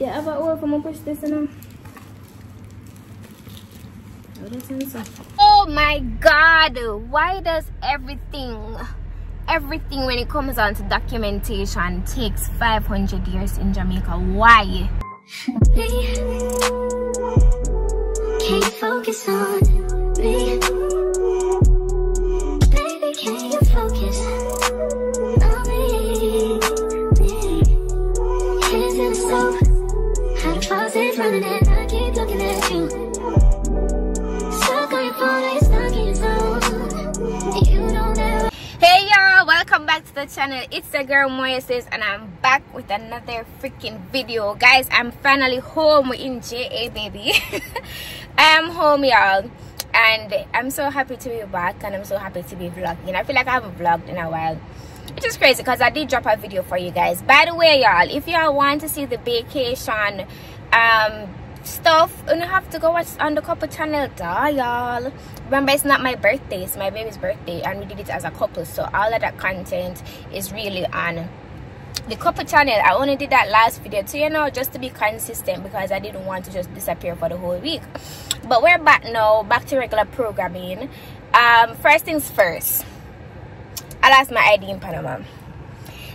They have a hole for me push this in um, Oh my god, why does everything everything when it comes on to documentation takes 500 years in Jamaica? Why? Can you focus on me? Welcome back to the channel. It's the girl Moya Slays and I'm back with another freaking video. Guys, I'm finally home in JA baby. I am home y'all and I'm so happy to be back and I'm so happy to be vlogging. I feel like I haven't vlogged in a while. Which is crazy because I did drop a video for you guys. By the way y'all, if y'all want to see the vacation um stuff and you have to go watch on the couple channel y'all. Remember it's not my birthday it's my baby's birthday and we did it as a couple so all of that content is really on the couple channel i only did that last video too you know just to be consistent because i didn't want to just disappear for the whole week. But we're back now back to regular programming. Um first things first i lost my id in panama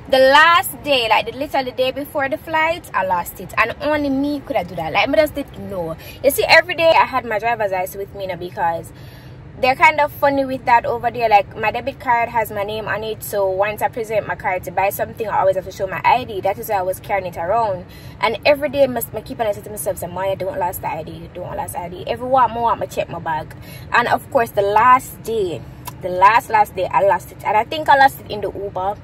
the last day like the literally the day before the flight i lost it. And only me could have do that. Like i just didn't know. You see every day i had my driver's license with me now because they're kind of funny with that over there. Like my debit card has my name on it. So once i present my card to buy something i always have to show my id that is why i was carrying it around. And every day must I keep on saying to myself say Maya don't lose the id don't lose the id every one more i'm check my bag. And of course the last day the last last day i lost it. And i think i lost it in the uber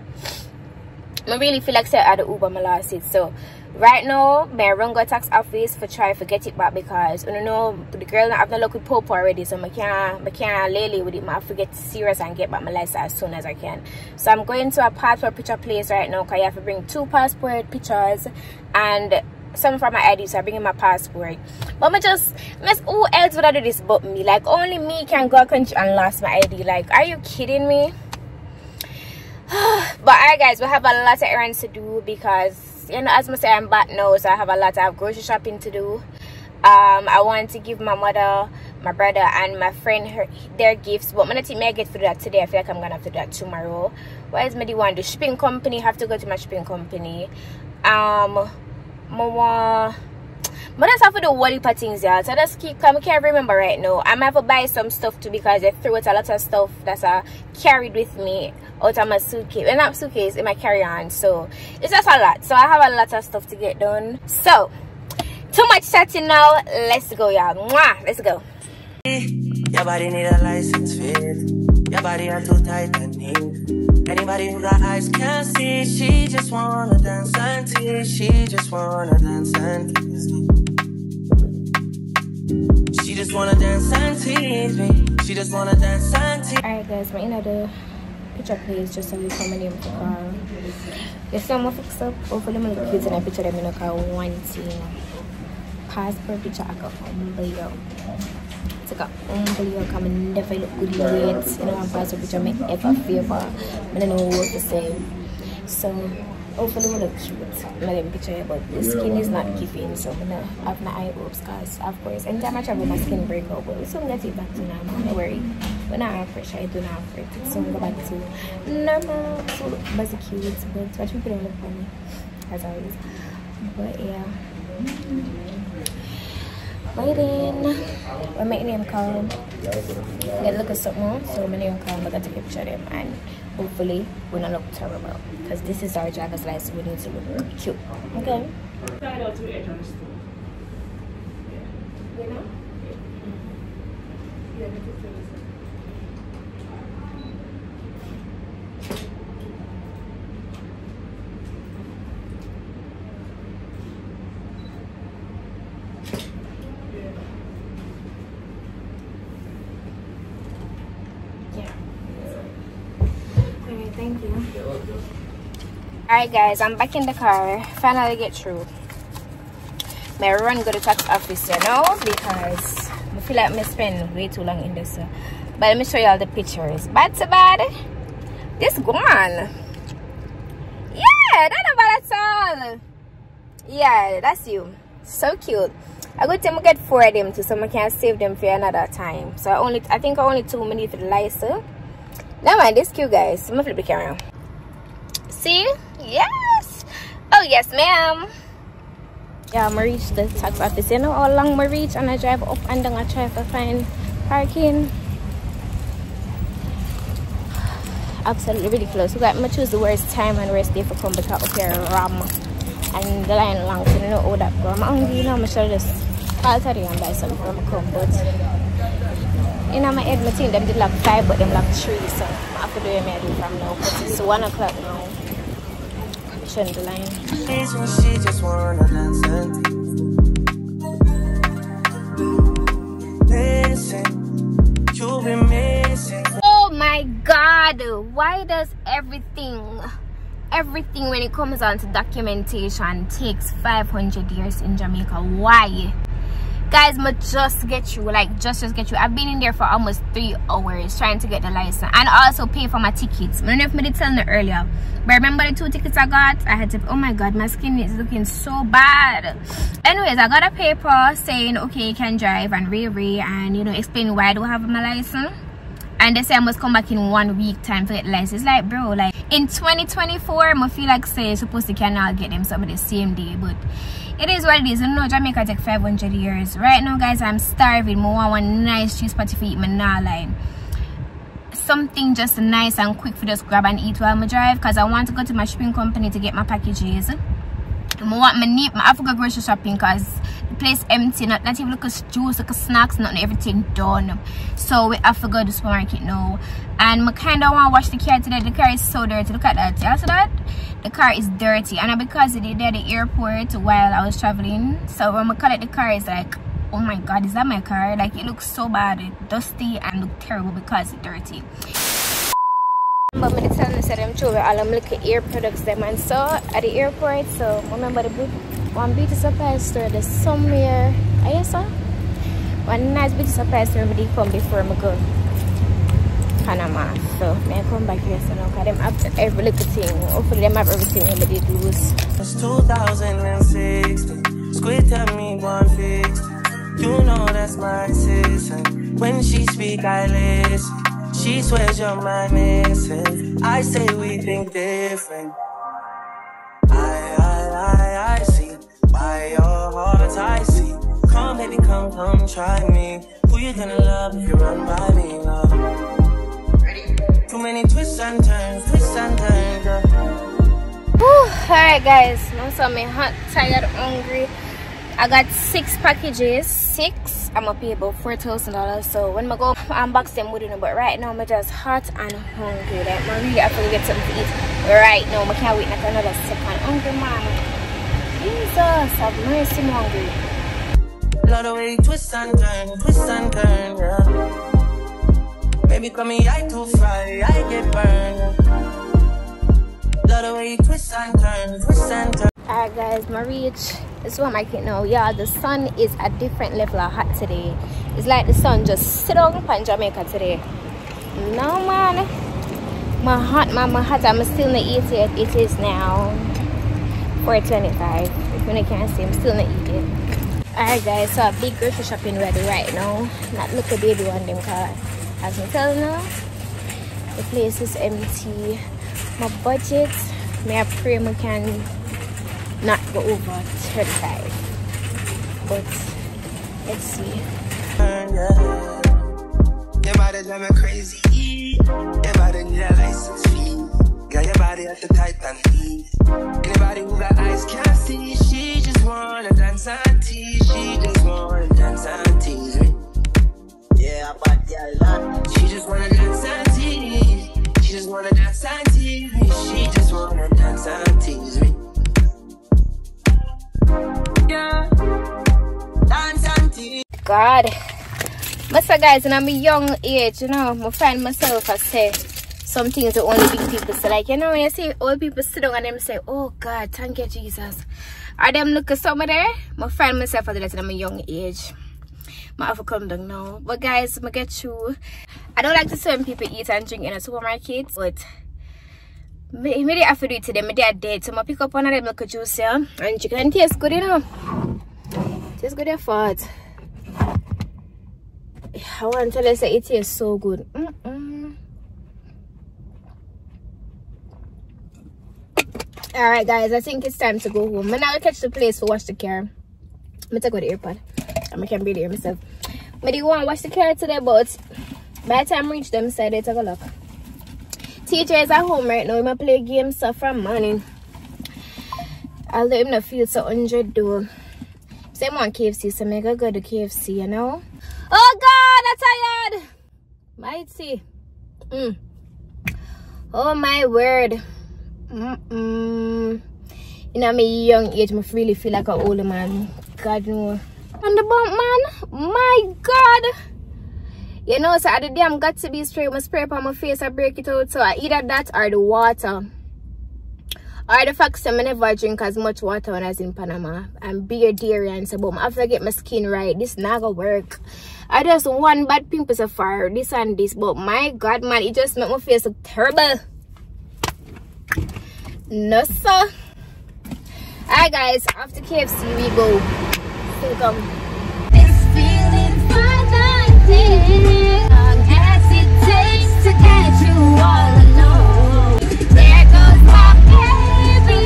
I really feel like say at the Uber my last it. So right now my run go tax office for try to get it back because you know the girl I've no luck with already so I can't I can't lay with it I forget serious and get back my license as soon as I can. So I'm going to a passport picture place right now because I have to bring two passport pictures and some from my ID so I bring in my passport. But I just miss who else would I do this but me? Like only me can go and lost my ID. Like are you kidding me? but alright guys we have a lot of errands to do because you know as I say I'm back now so I have a lot of grocery shopping to do. Um I want to give my mother my brother and my friend her their gifts but I'm gonna may I get do that today. I feel like I'm gonna have to do that tomorrow. What else me want to do? Shipping company have to go to my shipping company. Um but that's have to do wally things yeah. So just keep I can't remember right now i'm have to buy some stuff too because I threw out a lot of stuff that's uh, carried with me out of my suitcase. And not suitcase in my carry-on so it's just a lot. So i have a lot of stuff to get done. So too much chatting now. Let's go y'all Mwah! let's go. Your body need a license fit your body are too tight and neat Anybody who got eyes can't see. She just wanna dance and tease. She just wanna dance and tease She just wanna dance and tease me. She just wanna dance and tease Alright guys, we're in the picture place just so we come in the car. Yes, I'm gonna fix up Hopefully I'm gonna kids in a picture in the car one thing Passport picture I got humble you Saka humble you come never look good in yet You know, I'm passport picture me ever favor. I don't know what to say. So hopefully we look cute let me picture it but the skin is not giving so I'm gonna have my eye hopes because of course anytime I travel my skin break out but we soon get it back to normal don't worry. When I have pressure I do not have it so I'm go back to normal so basic cute but watch me put on look funny as always. But yeah. Waiting what my name call get look at something so my name call I got to picture them and hopefully we don't look terrible because this is our driver's license we need to look cute. Okay? Thank all right guys i'm back in the car finally get through may run go to tax office you know because i feel like me spend way too long in this uh, but let me show you all the pictures bad to bad this gone yeah not bad at all Yeah, that's you. So cute. I go to get four of them too, so I can save them for another time. So I only, I think I only two minutes for the license. Now mind, this cute guys. I'm gonna flip the camera. See? Yes. Oh yes, ma'am. Yeah, reached the tax office. You know how long reach and I drive up and down I try to find parking. Absolutely ridiculous. We got to choose the worst time and worst day for come because up here ram and the line long so you know how that go. I'm hungry, you know, I'm just call Tari and buy something from come but in my head my think them did like five but them like three so I have to do what from now but it's one o'clock now. She just wanna Oh my god, why does everything everything when it comes on to documentation takes 500 years in Jamaica. Why? Guys, but just get you like just just get you. I've been in there for almost three hours trying to get the license and also pay for my tickets. I don't know if I did tell you earlier, but remember the two tickets I got? I had to. Oh my god, my skin is looking so bad. Anyways, I got a paper saying okay, you can drive and re re and you know explain why I don't have my license and they say I must come back in one week time to get license. Like bro, like in 2024, I feel like say supposed to cannot get them some of the same day, but it is what it is. You know Jamaica take 500 years. Right now guys, I'm starving. I want one nice cheese patty for eat line. Something just nice and quick for just grab and eat while I drive because I want to go to my shipping company to get my packages. I want my need my Africa grocery shopping because place empty, not, not even look at juice, look at snacks, nothing, everything done. So we have to go to the supermarket now. And I kinda wanna wash the car today. The car is so dirty. Look at that. You see that? The car is dirty. And because it did at the airport while I was traveling. So when I collect the car it's like oh my god is that my car like it looks so bad dusty and look terrible because it's dirty but tell me say them throw all them little air products them and so at the airport so remember the one beauty supply store there's somewhere I guess so one nice beauty supply store me come before me go Panama. So may I come back here so now? Because them have every little thing. Hopefully them have everything when they lose it's 2016 squid tell me one fix. You know that's my season when she speak I listen. She swears you're my missing. I say we think different. Why your heart's I see. Come, baby, come, come, try me. Who you gonna love if you run by me, love? Too many twists and turns, twists and turns, girl. Alright, guys. So I'm so hot, tired, hungry. I got six packages. Six I'm gonna pay about four thousand dollars. So when I go unbox them, we don't know. But right now, I'm just hot and hungry. Like, I really have to get something to eat right now. I can't wait not another second. Hungry man. Jesus, have mercy, I'm hungry. Lot of way twist and turn, twist and turn, yeah. Baby, come here, I too fry, I get burned. Lot of way twist and turn, twist and turn. Alright, guys, my reach this is what I can know yeah the sun is a different level of hot today it's like the sun just sit on in Jamaica today no man my hot man my hot I'm still not eat it it is now 425 if you can't see I'm still not eating alright guys so a big grocery shopping ready right now. Not look a baby one them car as I'm telling you the place is empty. My budget may I pray I can not go over 35 but let's see. Crazy. License fee got your body at the and deep anybody who got eyes can't see? She just wanna dance and tease. She just wanna dance and tease me. Yeah but yeah she just wanna dance and tease. She just wanna dance and tease me. She just wanna dance and tease me. God. So guys, in my young age, you know, I find myself I say some things that only big people say. Like, you know, when you see old people sit down and them say, Oh God, thank you, Jesus. Are them look at some of there? I find myself at that in my young age. I have come down now. But guys, I'm get you. I don't like to see when people eat and drink in a supermarket, but have to do it today. My dad dead. So I pick up one of them milk juice yeah? and chicken tastes good, you know. Tastes good, fault. I want to tell you it tastes so good. Mm -mm. Alright guys, I think it's time to go home. and I'm now catch the place to wash the car. I'm gonna take out the earpod. I can breathe here myself. But you want to wash the car today, but by the time I reach them side, they take a look. TJ is at home right now. I'm play games so from morning. I'll let him not feel so hundred though. Same one KFC, so a go to KFC, you know. Oh God, I'm tired. Mighty. Mm. Oh my word. Mm -mm. In my young age, I really feel like an older man. God no. On the bump, man. My God. You know, so the damn got to be straight. My spray up on my face, I break it out. So I either that or the water. Or the fact that I never drink as much water when I was in Panama. And beer, dairy, and so boom. After I get my skin right, this not gonna work. I just one bad pimple so far, this and this. But my God, man, it just make my face look terrible. No, sir. Alright, guys, after KFC, we go. Still come. This feeling as it takes to get you all alone. There goes my baby,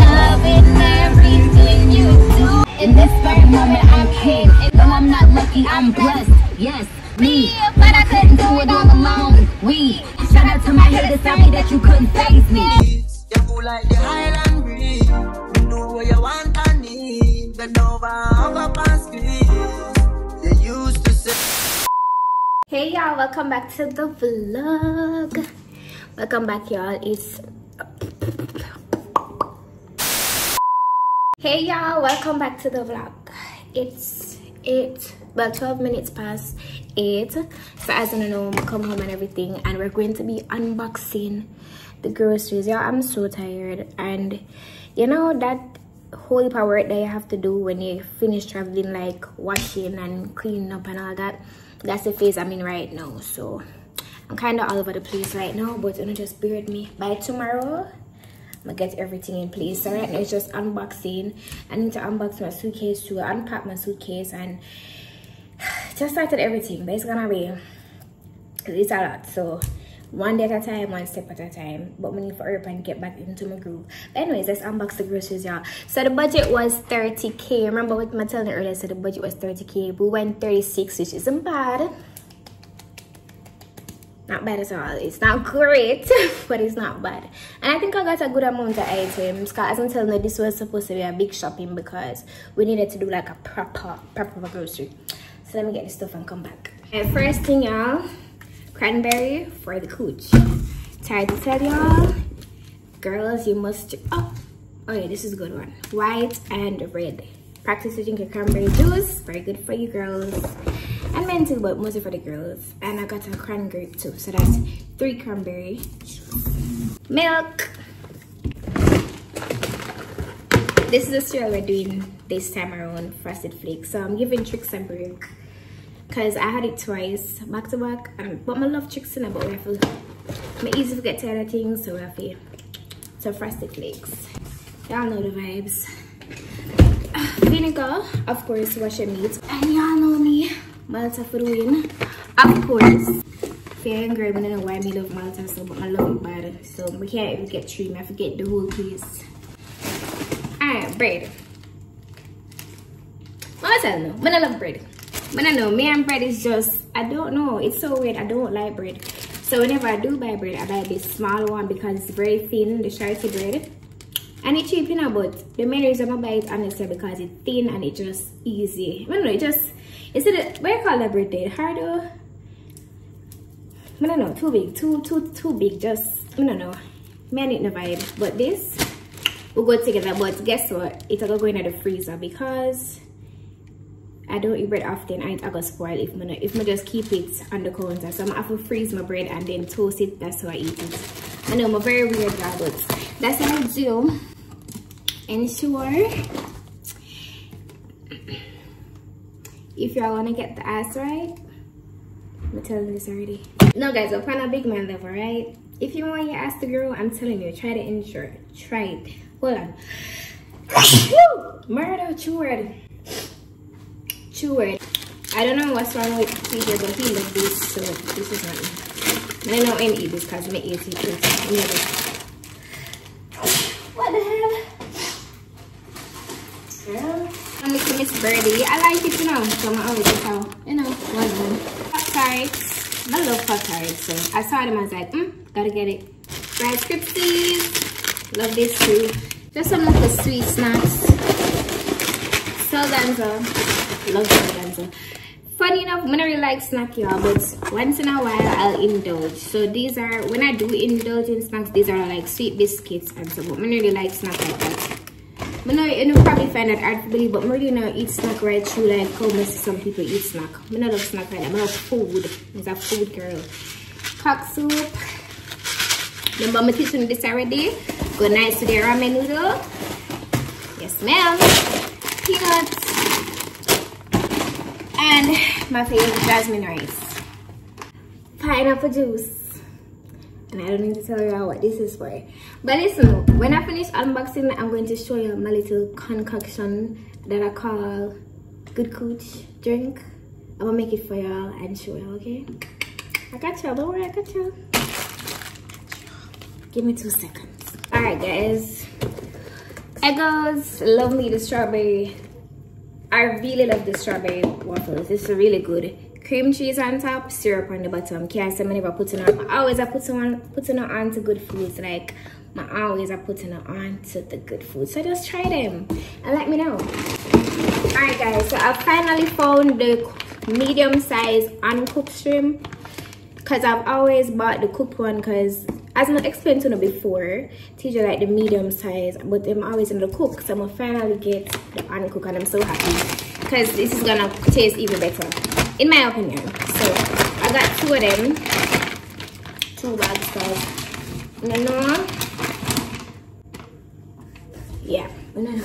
loving everything you do. In this very moment, I'm king. Though I'm not lucky, I'm blessed. Yes, me. But I couldn't do it all alone. We. Shout out to my haters, tell me that you couldn't face me. You cool like the Highland breeze. You know what you want and need. Bend over, hug up and squeeze. You used to say. Hey y'all, welcome back to the vlog. Welcome back y'all. It's Hey y'all, welcome back to the vlog. It's eight well 12 minutes past eight. So as you know, I come home and everything and we're going to be unboxing the groceries. Yeah, I'm so tired and you know that whole power that you have to do when you finish traveling like washing and cleaning up and all that that's the phase i'm in right now so i'm kind of all over the place right now but you know just bear with me by tomorrow get everything in place so right? Now it's just unboxing. I need to unbox my suitcase to unpack my suitcase and just started everything but it's gonna be it's a lot. So one day at a time one step at a time. But we need for up and get back into my groove. But anyways let's unbox the groceries y'all. So the budget was 30k remember what i telling earlier so the budget was 30k we went 36 which isn't bad not bad at all it's not great but it's not bad and i think i got a good amount of items because i'm telling you this was supposed to be a big shopping because we needed to do like a proper proper grocery so let me get this stuff and come back and first thing y'all cranberry for the cooch. Tired to tell y'all, girls, you must. Oh, oh yeah, this is a good one. White and red. Practice drinking cranberry juice. Very good for you girls. And men too, but mostly for the girls. And I got a cranberry too. So that's three cranberry. Milk. This is the cereal we're doing this time around, Frosted Flakes. So I'm giving Trix and break because I had it twice back to back um, but my love Trix it but we have to I'm easy to get tired of things so we have to so frosted flakes y'all know the vibes vinegar of course wash your meat and y'all know me Malta for the of course fair and great I don't know why I love Malta so but I love it bad so we can't even get three I forget the whole piece. Alright bread. I don't know I love bread. But I know. Me and bread is just I don't know. It's so weird. I don't like bread. So whenever I do buy bread I buy this small one because it's very thin the shirty bread. And it's cheap you know but the main reason I buy it honestly because it's thin and it's just easy. I don't know it just is it what do you call that bread there harder uh, I don't know too big too too too big just I don't know man it no vibe but this will go together but guess what it's gonna go in the freezer because I don't eat bread often and it's gonna spoil if I if just keep it on the counter. So I'm gonna have to freeze my bread and then toast it. That's how I eat it. I know I'm a very weird guy, but that's what I do. Ensure if y'all wanna get the ass right, I'm telling this already. No guys, I'm on a big man level, right? if you want your ass to grow, I'm telling you, try to ensure. Try it. Hold on. Murder, chew word. Chew word. I don't know what's wrong with TJ, but he loves this, so this is not me. I know I eat this because I eat it too. What the hell? Girl. I'm making Birdie. I like it, you know, so I'm always you know, one of them. Pop tarts. I love pop tarts, so I saw them, I was like, hmm, gotta get it. Rice Krispies. Love this too. Just some of the sweet snacks. Seldanza. Love Seldanza. Funny enough, I don't really like snack y'all, but once in a while I'll indulge. So these are, when I do indulge in snacks, these are like sweet biscuits and so, but I don't really like snack like that. Know you know probably find that hard to believe, but I really not eat snack right through like how much some people eat snack. I don't love snack right that. I love food. I'm a food girl. Cock soup. The mama teaching this already. Go nice to the ramen noodle. Yes, ma'am. Peanuts. And my favorite jasmine rice. Pineapple juice. And I don't need to tell you all what this is for. But listen, when I finish unboxing, I'm going to show you my little concoction that I call Good Cooch drink. I'm gonna make it for y'all and show y'all, okay? I got y'all, don't worry, I got y'all. Give me two seconds. All right, guys. Eggos, love me the strawberry. I really love the strawberry waffles. It's really good. Cream cheese on top, syrup on the bottom. Say I never put it on. I always I put it on, putting it on to good foods. Like I always I putting it on to the good foods. So just try them and let me know. Alright guys, so I finally found the medium size uncooked shrimp because I've always bought the cooked one because as I explained to you before, teach you like the medium size, but I'm always in the cook, so I'm gonna finally get the uncooked and I'm so happy because this is gonna taste even better, in my opinion. So I got two of them, two bags guys. No, no. Yeah, no, no.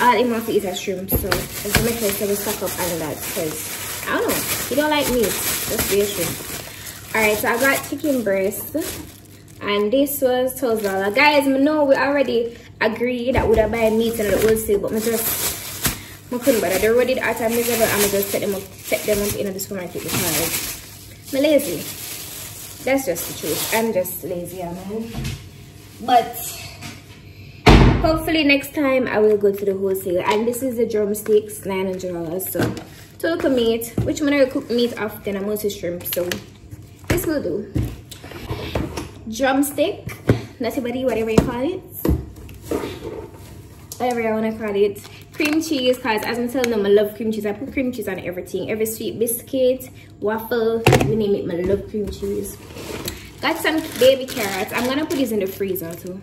All I want to eat a shrimp, so I'm gonna make sure we stock up on that because I don't know, you don't like meat, just be a shrimp. Alright, so I got chicken breast and this was $12. Guys, I know we already agreed that we'd buy meat in the wholesale, but I just I couldn't bother. They already at a miserable and I just set them up set them up in the supermarket because I'm lazy. That's just the truth. I'm just lazy, I know. But hopefully next time I will go to the wholesale. And this is the drumsticks, $900. So total meat, which when I cook meat often, I'm also shrimp. So this will do drumstick nutty whatever you call it whatever you want to call it cream cheese because as i'm telling them i love cream cheese. I put cream cheese on everything. Every sweet biscuit waffle you name it i love cream cheese. Got some baby carrots. I'm gonna put these in the freezer too.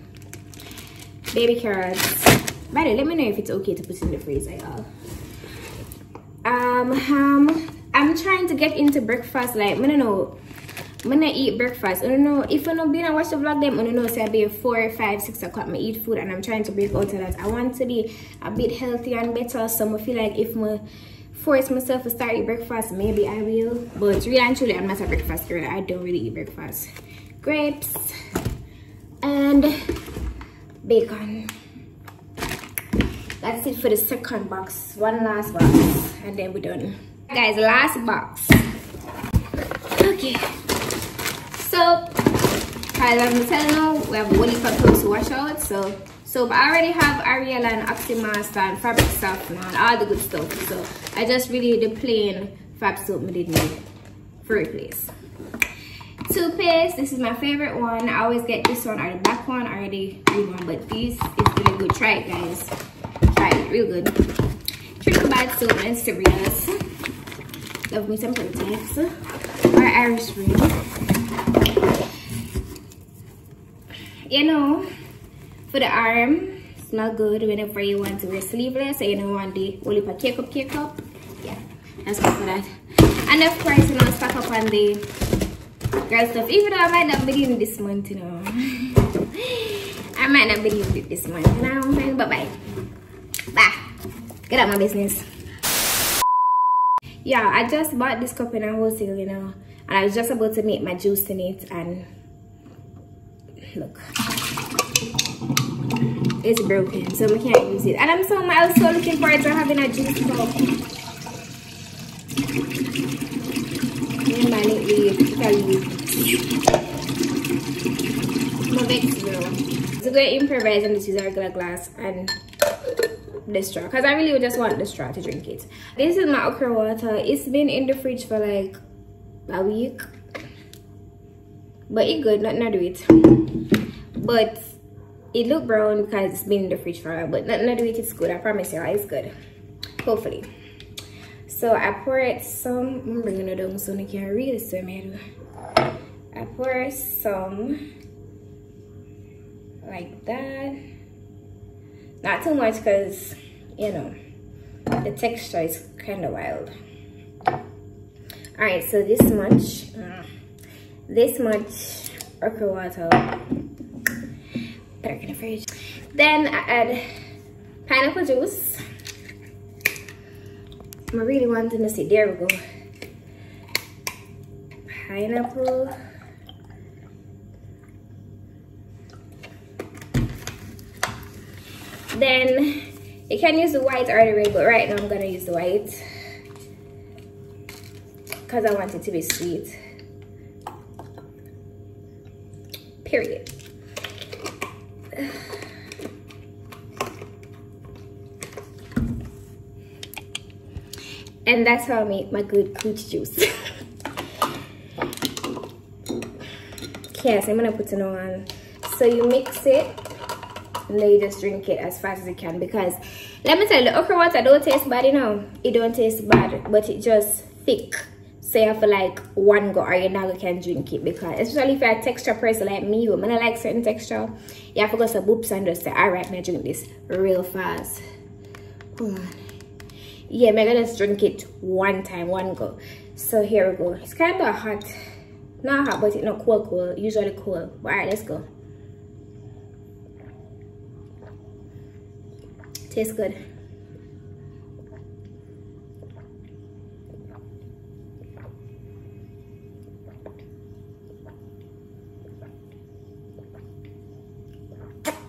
Baby carrots. By the way let me know if it's okay to put in the freezer y'all. Um um i'm trying to get into breakfast like i don't know when I eat breakfast, I don't know if I'm not been and watch the vlog them, I don't know say I be four, five, six o'clock I eat food and I'm trying to break out of that. I want to be a bit healthier and better, so I feel like if I force myself to start eat breakfast, maybe I will. But really and truly I'm not a breakfast girl. I don't really eat breakfast. Grapes and bacon. That's it for the second box. One last box and then we're done. Guys, last box. Okay soap. Because I'm you we have Wally clothes to wash out. So soap. I already have Ariel and Oxymaster and fabric softener and all the good stuff. So I just really need the plain fab soap I did need for replace. Toothpaste. This is my favorite one. I always get this one or the black one. Or the green one but this is really good try it guys. Try it. Real good. Triple bad soap and serious love me some protex or Irish Spring you know for the arm it's not good whenever you want to wear sleeveless so you don't want the only for cake up cake up. Yeah that's good for that. And of course you know stock up on the girl stuff. Even though i might not be doing this month you know. I might not be doing it this month you know. Bye bye. Bye get out my business. Yeah i just bought this cup in a wholesale you know and i was just about to make my juice in it and look. It's broken so we can't use it. And i'm so also looking forward to having a juice cup. My vex bro so going to improvise and this is our glass and the straw because i really just want the straw to drink it. This is my okra water. It's been in the fridge for like a week but it good nothing to do it but it look brown because it's been in the fridge for a while but nothing to do it it's good. I promise you it's good. Hopefully. So i pour it some i'm bringing it down so you can it so me i pour some like that. Not too much because you know the texture is kind of wild all right so this much uh, this much okra water it in the fridge then i add pineapple juice. I'm really wanting to see there we go. Pineapple. Then you can use the white or the red but right now i'm gonna use the white because i want it to be sweet. Period. And that's how i make my good cooch juice. Yes i'm gonna put it on. So you mix it and then you just drink it as fast as you can because let me tell you the okra water don't taste bad you know. It don't taste bad but it just thick have to like one go or you now can drink it because especially if you're a texture person like me who I like certain texture. Yeah I forgot go some boops and just say all right me drink this real fast. Hold on. Yeah I'm gonna just drink it one time one go. So here we go. It's kind of hot. Not hot but it's not cool cool. Usually cool. But all right let's go. Tastes good.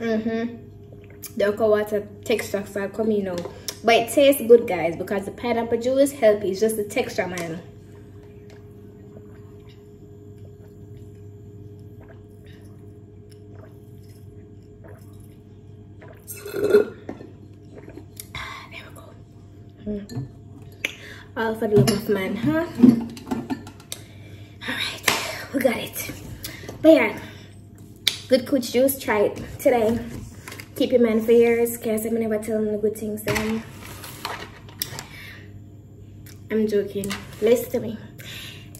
Mm-hmm. The okra water texture are coming now. But it tastes good guys because the pineapple juice healthy. It's just the texture man. Mm. All for the love of man, huh? Alright, we got it. But yeah, good cooch juice, try it today. Keep your man for years, cause I'm never telling the good things then. I'm joking. Listen to me.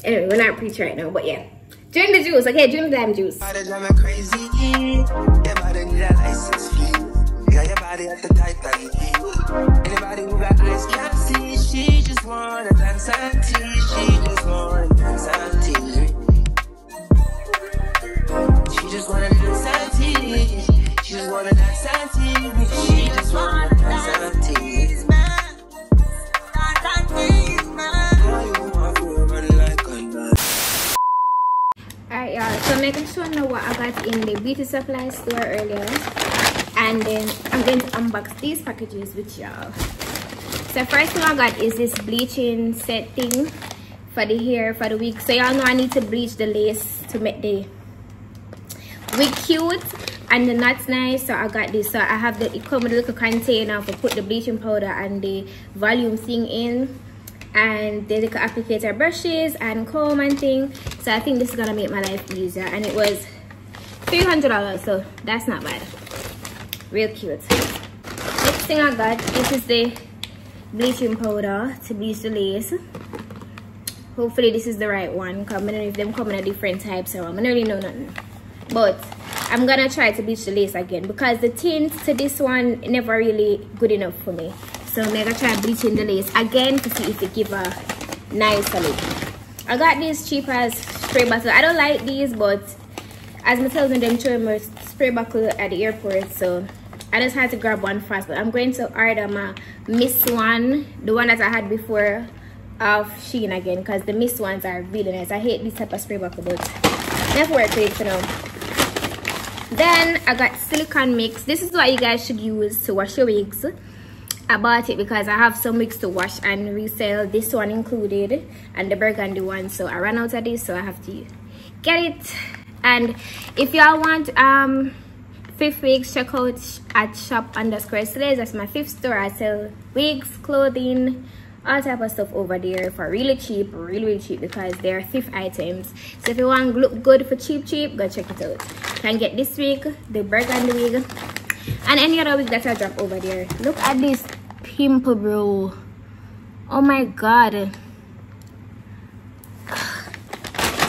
Anyway, we're not preach right now, but yeah. Drink the juice, okay? Drink the damn juice. Anybody who got eyes can't see. She just wanna dance and tease. She just wanna. She just wanna. She. She just. Alright y'all, so making sure know what I got in the beauty supply store earlier and then I'm going to unbox these packages with y'all. So first thing I got is this bleaching set thing for the hair for the wig. So y'all know I need to bleach the lace to make the wig cute and the nuts nice. So I got this. So I have the it come with a little container for put the bleaching powder and the volume thing in and the little applicator brushes and comb and thing. So I think this is gonna make my life easier and it was $300 so that's not bad real cute next thing i got this is the bleaching powder to bleach the lace hopefully this is the right one because i don't know if them come in a different type so i don't really know nothing but i'm gonna try to bleach the lace again because the tint to this one never really good enough for me so i'm gonna try bleaching the lace again to see if it give a nice look i got these cheap as spray bottle i don't like these but as my tells me them show me spray bottle at the airport so I just had to grab one first, but I'm going to order my Miss one, the one that I had before of Shein again, because the Miss ones are really nice. I hate this type of spray bottle, but that's worth it for now. Then i got silicone mix. This is what you guys should use to wash your wigs. I bought it because I have some wigs to wash and resell this one included and the burgundy one. So I ran out of this so I have to get it. And if y'all want um fifth wigs check out at shop underscore slays that's my fifth store. I sell wigs clothing all type of stuff over there for really cheap really really cheap because they're fifth items. So if you want look good for cheap cheap go check it out. Can get this wig the burgundy wig and any other wig that I drop over there. Look at this pimple bro. Oh my god.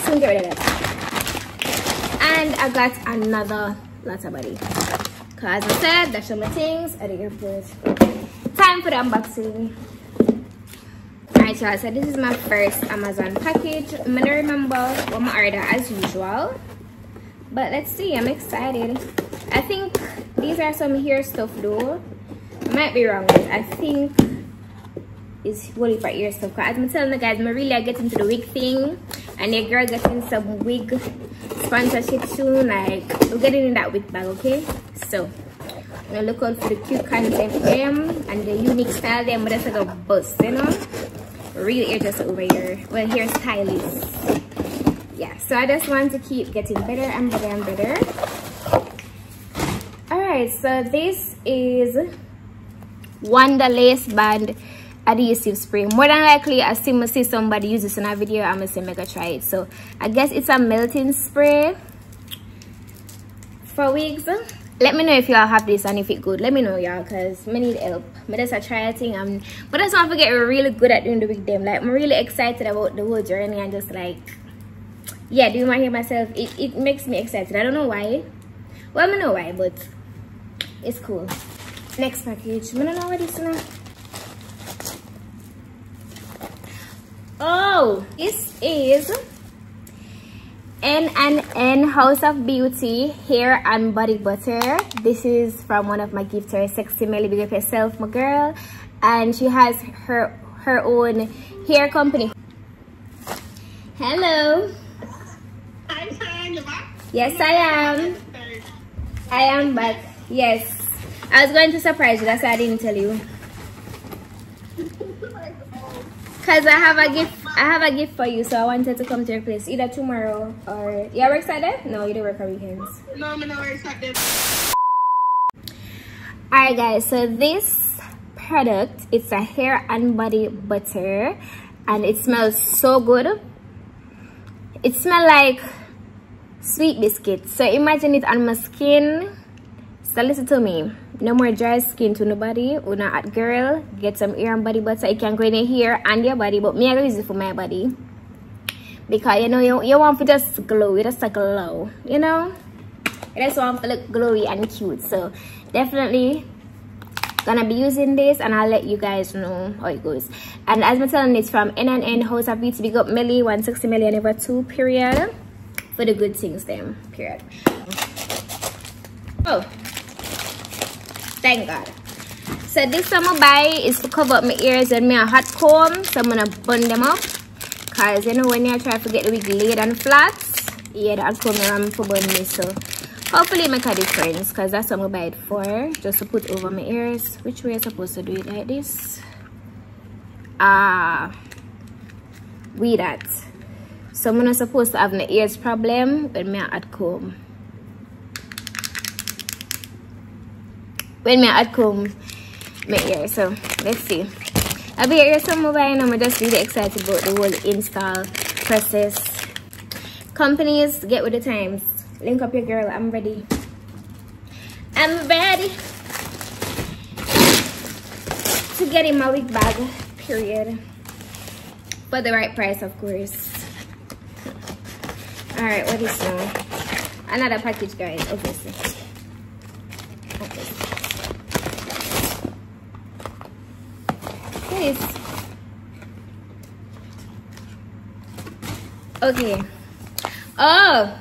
So get rid of that. And I got another latte body because I said that's all my things at the airport. Time for the unboxing y'all, so this is my first Amazon package. I'm gonna remember what my order as usual. But let's see, I'm excited. I think these are some hair stuff though. I might be wrong, I think it's really for ear stuff. Cause as I'm telling the guys, I'm really getting into the wig thing. And your girl getting some wig sponsorship soon. Like, we're getting in that wig bag, okay? So, I'm gonna look out for the cute content them and the unique style them, but that's like a bust, you know? Real hairdresser over here. Well here's stylist yeah so i just want to keep getting better and better and better. All right so this is Wonder Lace Bond adhesive spray. More than likely i still see somebody use this in a video. I'm gonna say mega try it. So i guess it's a melting spray. For wigs let me know if y'all have this and if it good. Let me know y'all because me need help. But that's a try thing. Um but that's not forget we're really good at doing the wig them. Like i'm really excited about the whole journey and just like yeah doing my hair myself. It, it makes me excited. I don't know why. Well i know why but it's cool. Next package. I don't know what this now oh this is N and N House of Beauty hair and body butter. This is from one of my gifters, Sexy Melly. Big up yourself, my girl. And she has her her own hair company. Hello. Hi, Yes, I am. I am back. Yes. I was going to surprise you. That's why I didn't tell you. Cause I have a gift. I have a gift for you, so I wanted to come to your place either tomorrow or. You work Saturday? No, you don't work on weekends. No, I'm not work Saturday. Alright, guys. So this product, it's a hair and body butter, and it smells so good. It smells like sweet biscuits. So imagine it on my skin. So listen to me. No more dry skin to nobody. Una a hot girl get some hair and body butter it can go in here and your body but me i use it for my body. Because you know you, you want to just glow you just glow you know? You just want to look glowy and cute. So definitely gonna be using this and i'll let you guys know how it goes. And as i'm telling it's from nnn house of beauty. Big up millie 160 million over two period for the good things them period. Oh thank god. So this summer buy is to cover up my ears and me a hot comb. So i'm gonna bun them up. Because you know when you try to get the wig laid and flat yeah that comb around for bun me so hopefully make a difference because that's what i'm gonna buy it for just to put over my ears. Which way i supposed to do it like this? Ah we that. So i'm not supposed to have an ears problem with me at comb when me at comb my ear so let's see. I'll be here some mobile and i'm just really excited about the whole install process. Companies get with the times. Link up your girl i'm ready. I'm ready to get in my wig bag period. For the right price of course. All right what is now? Another package guys obviously okay oh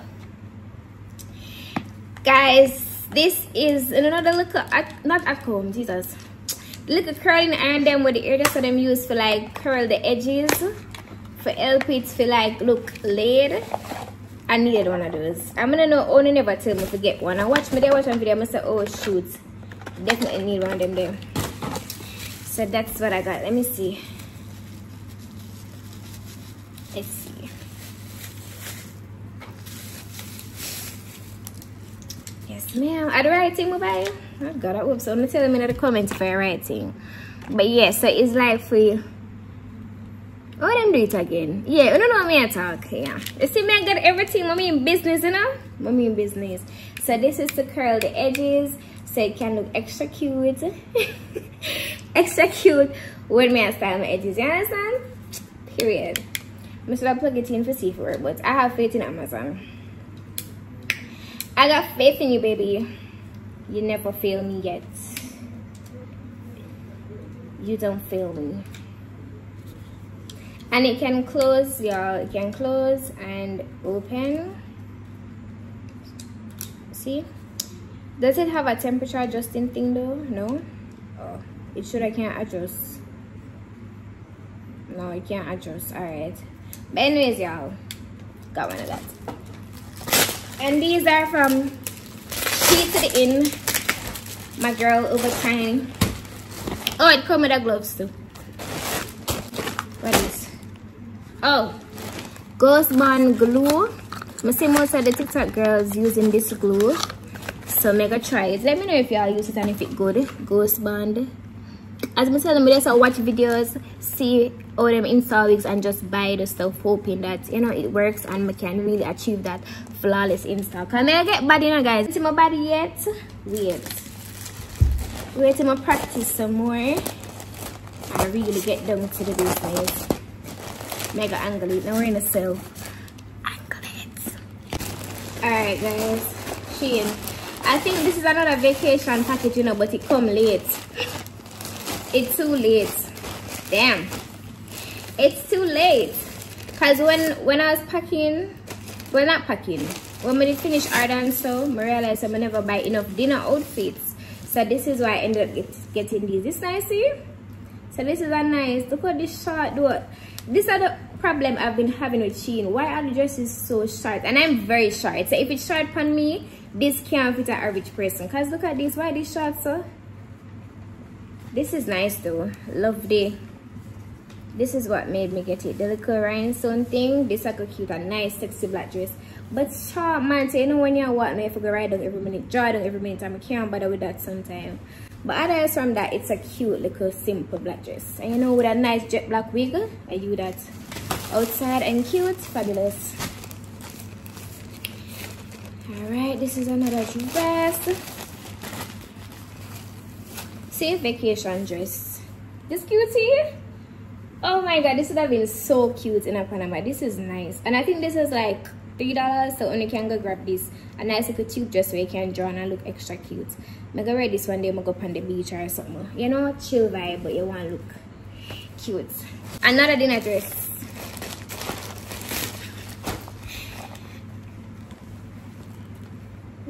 guys this is another little not a comb jesus little curling iron them with the ear so them use for like curl the edges for help it for like look laid I needed one of those. I'm gonna know only never tell me to get one. I watch me there watch one video, i'm say, oh shoot. Definitely need one of them there. So that's what I got. Let me see. Let's see. Yes, ma'am. Are the right thing, mobile? I got it. Oops. So, I'm tell them in the comments for right thing. But yeah, so it's like for. Oh, then do it again. Yeah, oh, you don't know me I talk. Yeah. You see me, I got everything. Mommy in business, you know? Mommy in business. So this is to curl the edges so it can look extra cute. extra cute when me I style my edges. You understand? Period. I'm plug it in for see for it, but I have faith in Amazon. I got faith in you, baby. You never fail me yet. You don't fail me. And it can close, y'all. It can close and open. See? Does it have a temperature adjusting thing though? No? Oh, it should I can't adjust. No, it can't adjust. Alright. But anyways, y'all, got one of that. And these are from She to the Inn. My girl over tiny. Oh, it come with the gloves too. What is? Oh, Ghost Bond glue. I see most of the TikTok girls using this glue. So mega try it. Let me know if y'all use it and if it good. Ghost Bond. as I tell them just watch videos see all them install wigs and just buy the stuff hoping that you know it works and we can really achieve that flawless install. Can I get body now guys? See my body yet? Wait wait till I practice some more. I really get down to the business. Mega angle it. Now we're in a self angle it. All right guys. Shein I think this is another vacation package you know but it come late. It's too late. Damn. It's too late. Because when when i was packing well not packing. When we finish ordering so i realized i never buy enough dinner outfits. So this is why i ended up get, getting these. This nice see? So this is a nice look at this short though this is the problem i've been having with Shein. why are the dresses so short? And i'm very short. So if it's short on me this can't fit an average person. Because look at this. Why this short so this is nice though. Love lovely this is what made me get it. The little rhinestone thing. This like a cute and nice sexy black dress. But short man so you know when you want me if I go ride down every minute draw down every minute I can't bother with that sometimes but other from that it's a cute little simple black dress. And you know with a nice jet black wig I do that. Outside and cute fabulous all right this is another dress. See vacation dress. This cutie? Oh my god this would have been so cute in a panama. This is nice. And i think this is like three dollars so only can go grab this. A nice little tube dress where you can draw and look extra cute. I'm gonna wear this one day i'm gonna go on the beach or something. You know chill vibe but you want to look cute. Another dinner dress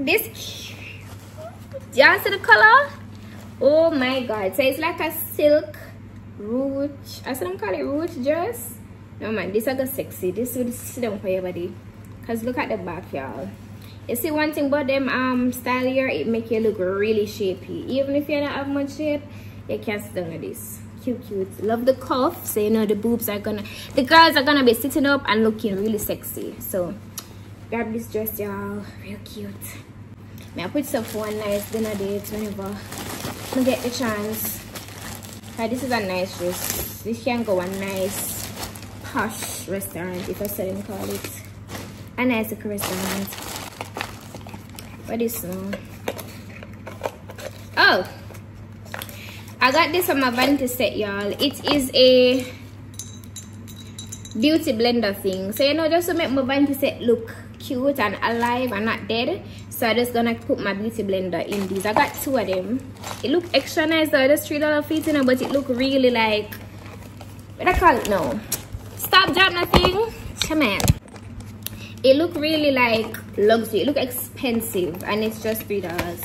this y'all see the color. Oh my god. So it's like a silk roach i said i'm calling it roach dress no man this is a sexy. This would sit down for your body. Because look at the back y'all. You see one thing about them um style here? It make you look really shapy even if you don't have much shape you can sit down with this. Cute cute. Love the cuff. So you know the boobs are gonna the girls are gonna be sitting up and looking really sexy. So grab this dress y'all. Real cute i put stuff one nice dinner date whenever to get the chance. Uh, this is a nice dress. This can go a nice posh restaurant if I and call it. A nice restaurant. What is one? Oh! I got this from my vanity set, y'all. It is a beauty blender thing. So, you know, just to make my vanity set look cute and alive and not dead so i'm just gonna put my beauty blender in these i got two of them. It look extra nice though. Just three dollar feet in it but it look really like what i call it? Now stop drop nothing. Come on it look really like luxury. It look expensive and it's just three dollars.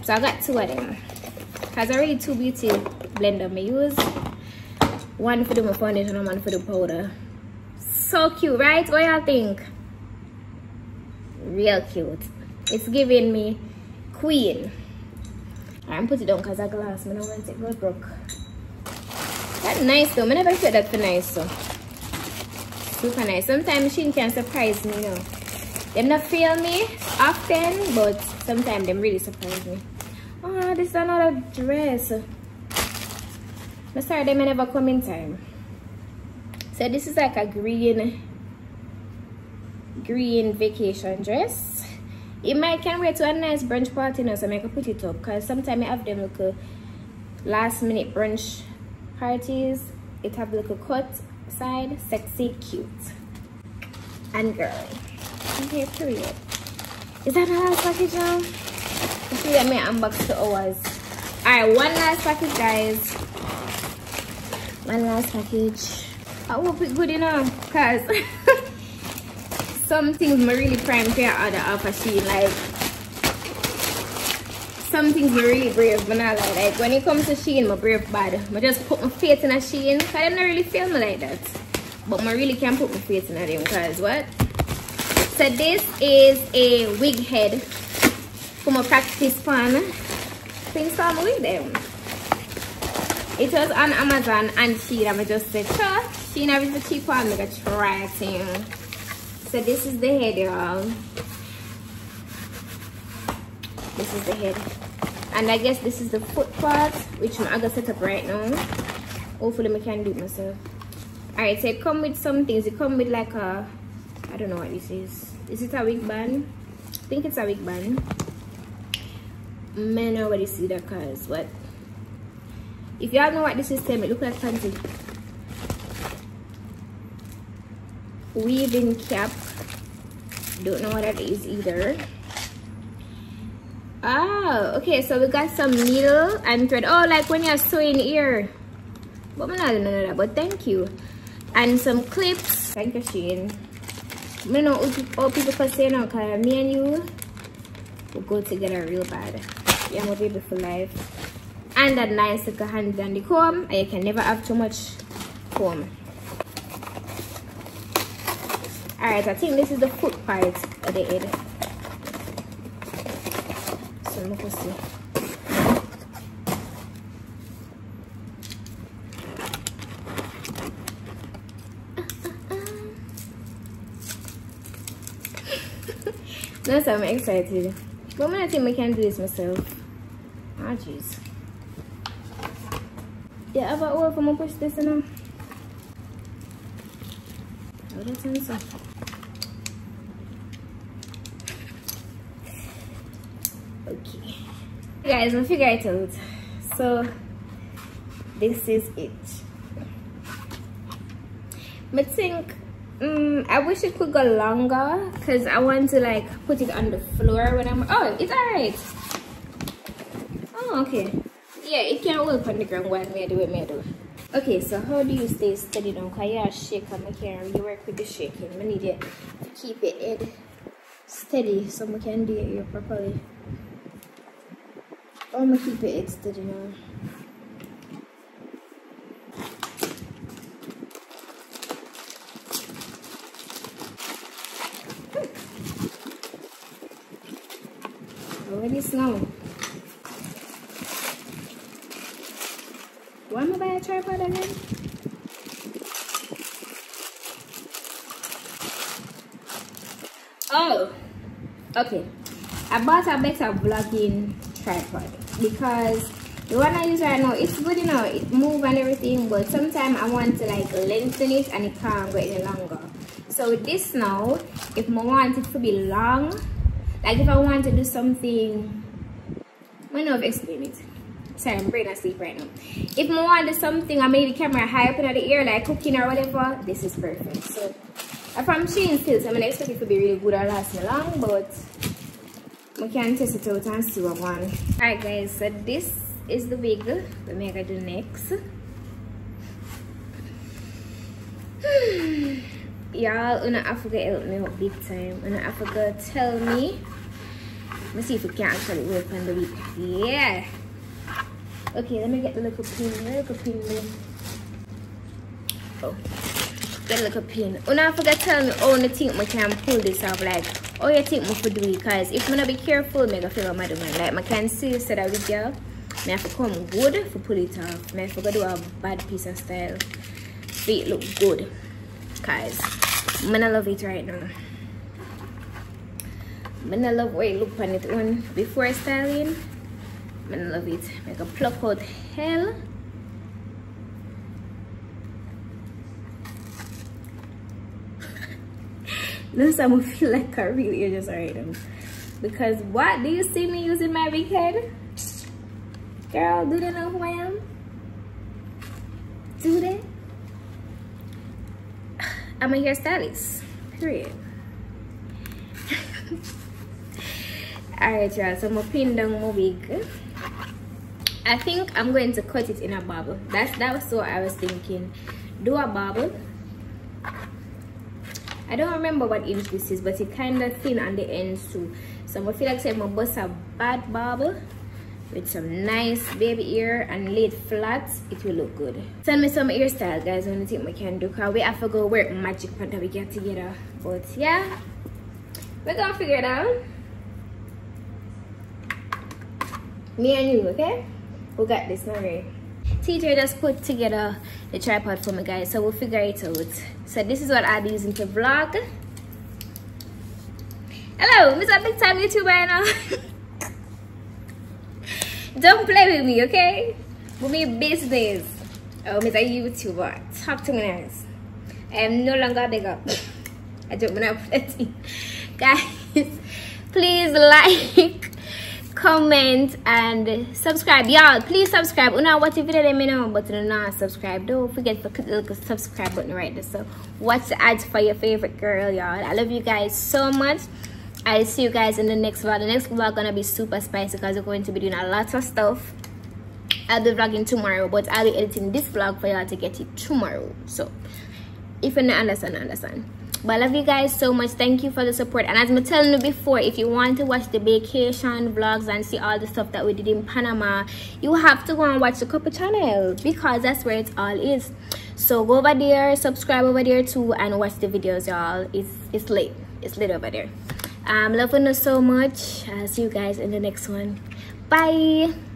So i got two of them. I already two beauty blender me use. One for the foundation and one for the powder. So cute right? What y'all think real cute. It's giving me queen. I'm put it down because i glass I don't want it go broke. That's nice though. I never said that for nice so super nice. Sometimes she can surprise me you know. Them not feel me often but sometimes them really surprise me. Oh this is another dress. I'm sorry they may never come in time. So this is like a green green vacation dress. It might can wear to a nice brunch party now so I can put it up because sometimes I have them little uh, last minute brunch parties. It have little cut side sexy cute and girly. Okay period. Is that the last package now let's see that may unbox the hours. All right one last package guys. One last package. I hope it's good enough because some things me really prime for order off a Shein like some things me really brave but not like like when it comes to Shein my brave bad. I just put my faith in a Shein, because I don't really feel me like that. But I really can't put my faith in them because what? So this is a wig head for my practice pan things my wig them. It was on Amazon and Shein I'm just said sure. Shein is the cheap one I'm gonna try it so this is the head y'all. This is the head. And i guess this is the foot part which i'm gonna set up right now. Hopefully i can do it myself. All right so it come with some things. It come with like a i don't know what this is. Is it a wig band? I think it's a wig band. Man already see that cause what? If y'all know what this is tell me look like fancy weaving cap. Don't know what it is either. Oh okay so we got some needle and thread. Oh like when you're sewing here but I'm not know that but thank you. And some clips. Thank you Shein I don't know how people can say now because me and you will go together real bad. Yeah my baby for life. And a nice little hand on the comb and you can never have too much comb Alright, I think this is the foot part of the head. So let me see. That's I'm excited. But I think I can do this myself. Ah, jeez. Yeah, about if I'm gonna push this in? Oh, that's inside. Guys we'll figure it out. So this is it. But think um, I wish it could go longer because I want to like put it on the floor when I'm oh it's all right oh okay. Yeah it can work on the ground. Me I do it me I do. Okay so how do you stay steady? Now because you shake on my camera. You work with the shaking. I need you to keep it steady so we can do it properly I'm gonna keep it steady now. Hmm. Already snow. Why am I buy a tripod again? Oh, okay. I bought a better vlogging tripod because the one I use right now it's good you know it move and everything but sometimes I want to like lengthen it and it can't go any longer. So with this now if I want it to be long like if I want to do something I don't know if I explain it. Sorry I'm brain asleep right now. If I want to do something I made the camera high up in the air like cooking or whatever this is perfect. So if I'm from Shein still so I'm mean, expect it to be really good or last me long but we can test it out and see what one. Alright guys so this is the wig let me do next. Y'all una africa help me out big time. Una africa tell me. Let's see if it can actually work on the wig yeah. Okay let me get the little pin little pin. Oh get a little pin una africa tell me only think we can pull this off like how you think me could do it? Because if I'm not be careful go feel my doing like I can see said that video me have to come good for pull it off. Me have to do a bad piece of style. It look good guys I'm gonna love it right now. I'm love where it look on it on before styling I'm love it. Make a pluck out hell this I'm gonna feel like a real just now because what do you see me using my big head girl do they know who I am? Do they? I'm a hairstylist period. Alright y'all so I'm gonna pin down my wig. I think I'm going to cut it in a bubble. That's that was what I was thinking. Do a bubble I don't remember what inch this is, but it kind of thin on the ends too. So I feel like I'm gonna a bad bubble with some nice baby ear and lay it flat, it will look good. Send me some hairstyle guys when you think we can do cause we have to go work magic that we get together. But yeah, we're gonna figure it out. Me and you, okay? We got this, alright. TJ just put together the tripod for me guys so we'll figure it out. So this is what I'll be using to vlog. Hello Mr. Big Time YouTuber now don't play with me okay? With me business. Oh Mr. YouTuber? Talk to me nice I am no longer bigger I don't want to guys please like comment and subscribe. Y'all please subscribe. Una watch the video let me know. But not subscribe. Don't forget to click the subscribe button right there. So watch the ads for your favorite girl y'all. I love you guys so much. I'll see you guys in the next vlog. The next vlog gonna be super spicy because we're going to be doing a lot of stuff. I'll be vlogging tomorrow but i'll be editing this vlog for y'all to get it tomorrow. So if you don't understand understand but i love you guys so much. Thank you for the support. And as i'm telling you before if you want to watch the vacation vlogs and see all the stuff that we did in panama you have to go and watch the couple channel because that's where it all is. So go over there subscribe over there too and watch the videos y'all. It's it's late. It's lit over there. Um, I'm loving you so much. I'll see you guys in the next one. Bye